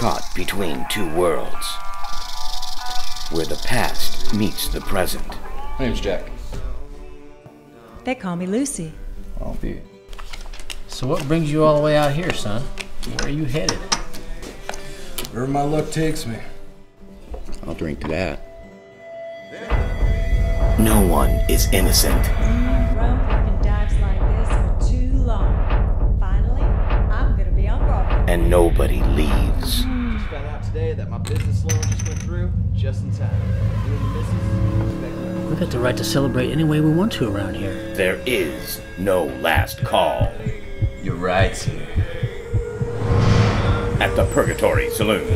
caught between two worlds, where the past meets the present. My name's Jack. They call me Lucy. I'll be. So what brings you all the way out here, son? Where are you headed? Wherever my luck takes me. I'll drink to that. No one is innocent. Rome fucking dives like this for too long. Finally, I'm gonna be on Broadway. and nobody leaves. Just found out today that my business loan just went through just in time. You and the missus expect me. We got the right to celebrate any way we want to around here. There is no last call You're right, sir. at the Purgatory Saloon.